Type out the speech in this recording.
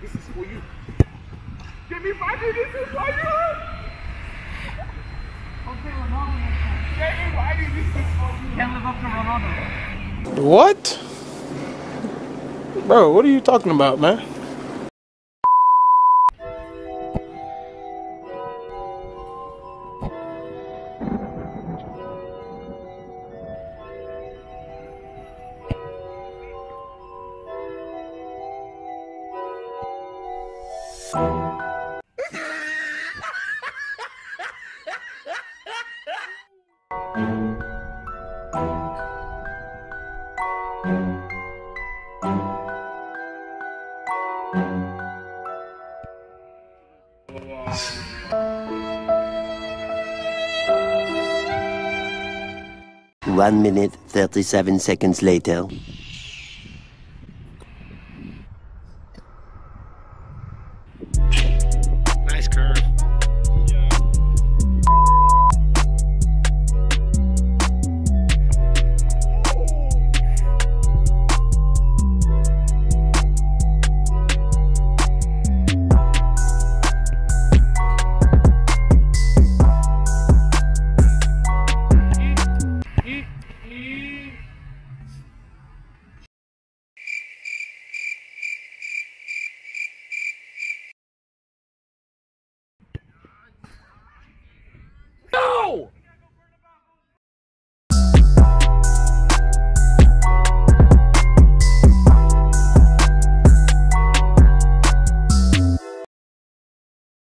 This is for you. Jamie Vardy, this is for you. Jamie Vardy, this is for you. Can't live up to Ronaldo. What? Bro, what are you talking about, man? One minute, 37 seconds later.